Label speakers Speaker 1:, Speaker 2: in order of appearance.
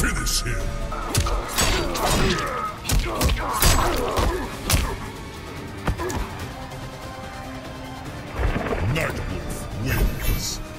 Speaker 1: Finish. Nightwolf wins.